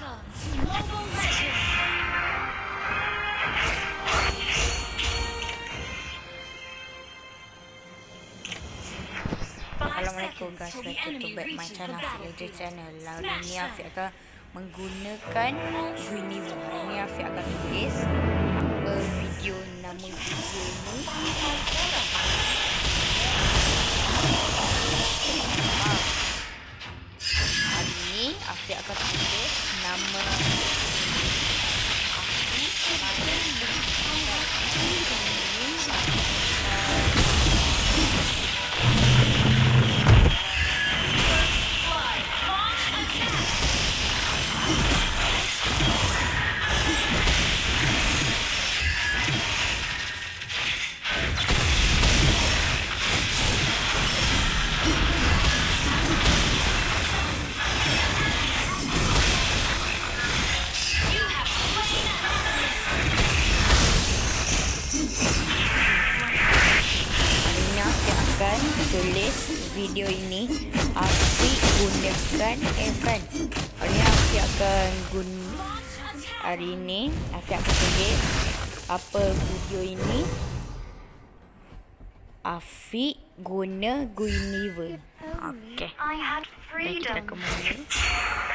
Welcome to Mobile Legends! Assalamualaikum guys, welcome to back my channel Legend channel. Hari ni Afiq akan menggunakan Guinevere Hari ni Afiq akan tulis apa video nama video ni Afiq akan tulis nama I had Oke.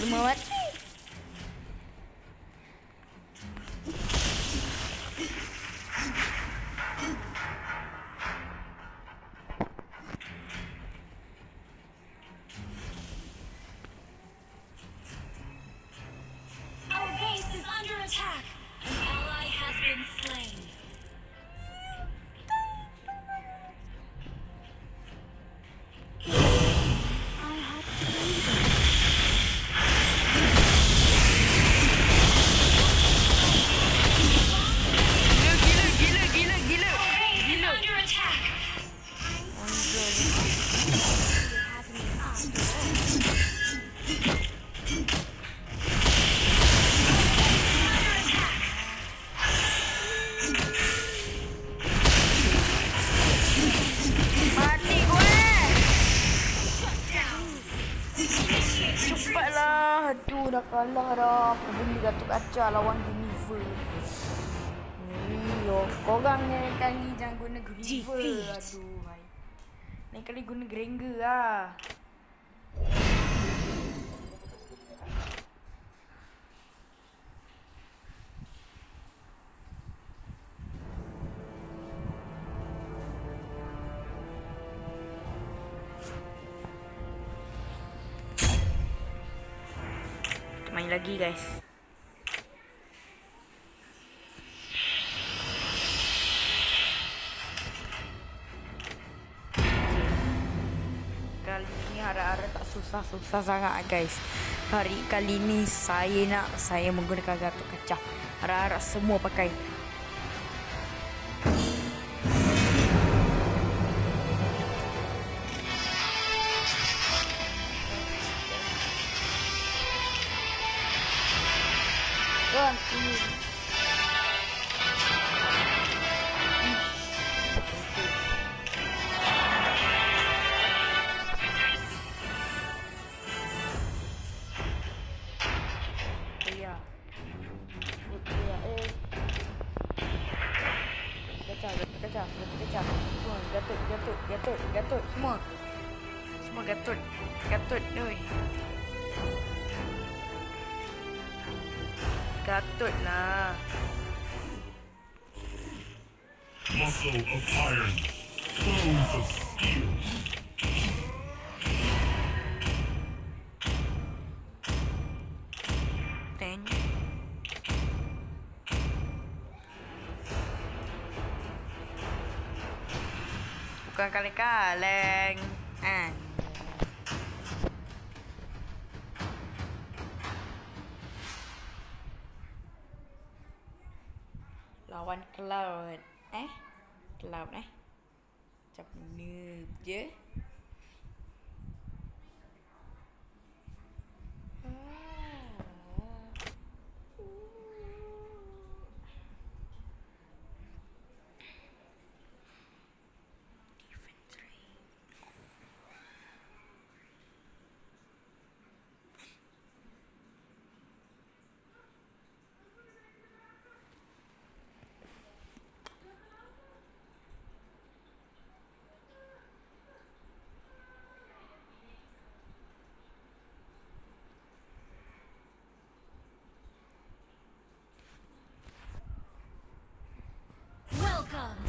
подумала. Kali guna Granger lah. Lagi guys. Susah-susah sangat guys. Hari kali ni saya nak saya menggunakan gatot kaca. Harap-harap semua pakai. Run, ini. กอนกาลิก้าแรงอ่าเาวันกลาวเอ๊ะกลาวนะจับนืบเยอะ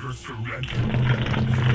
never surrender.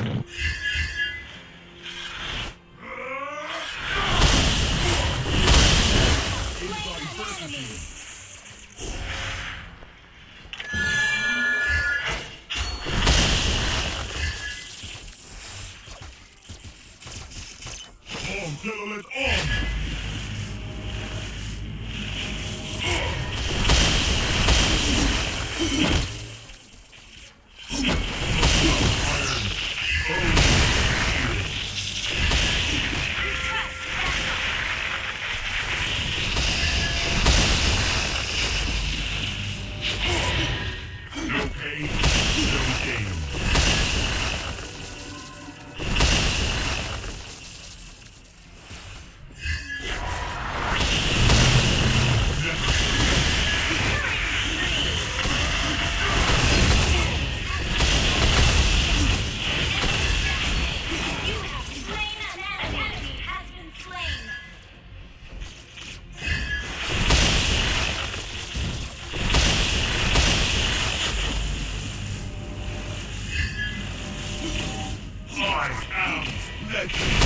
Yes!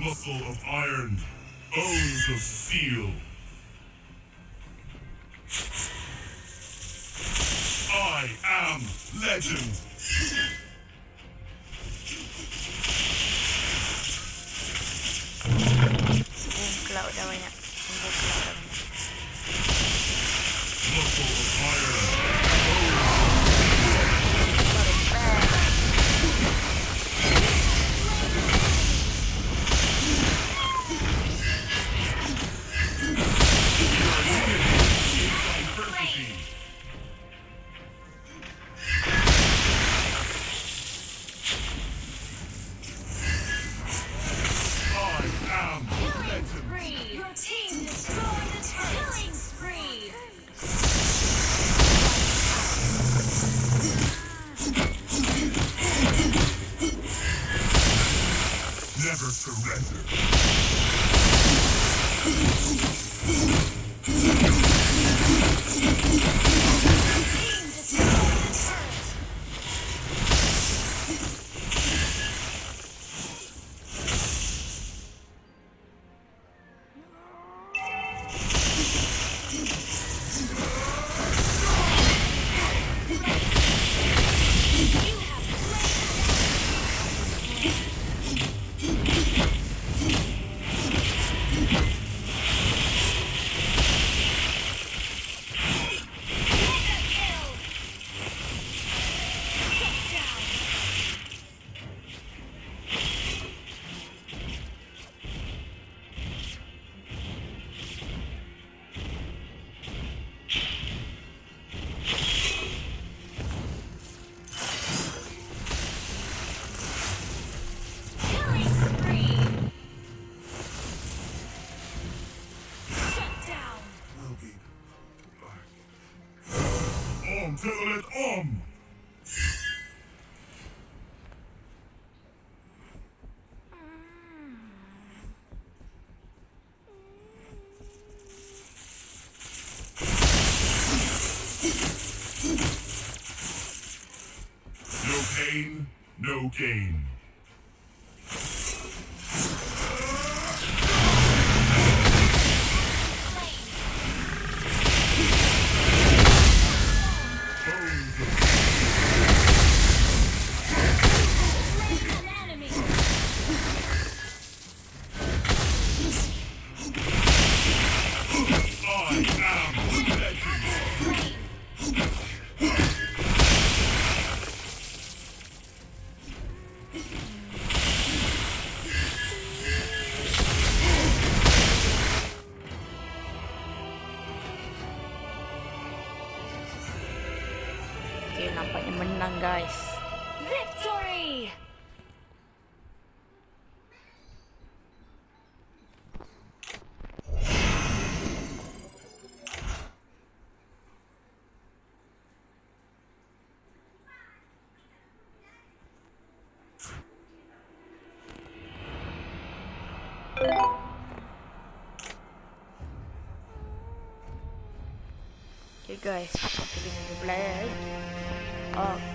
Muscle of iron, bones of steel. I am legend. surrender. game. done, guys. Victory! Okay guys, I'm. Oh.